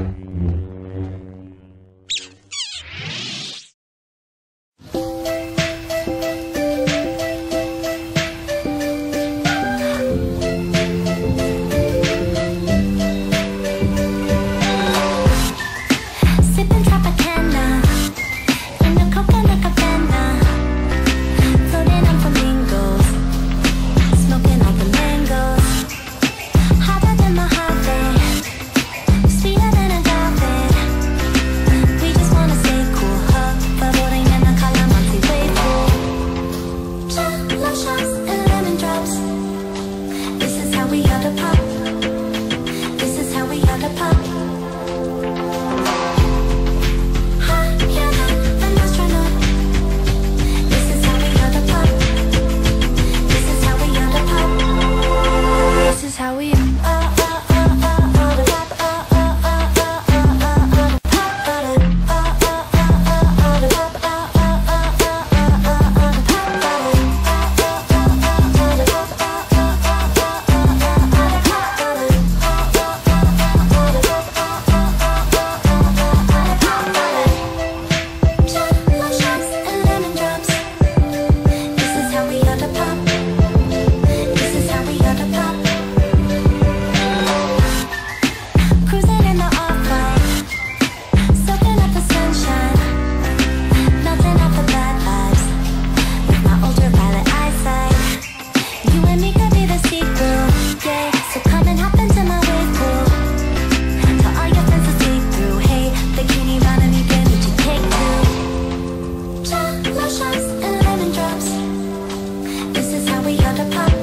Mm-hmm. the pop.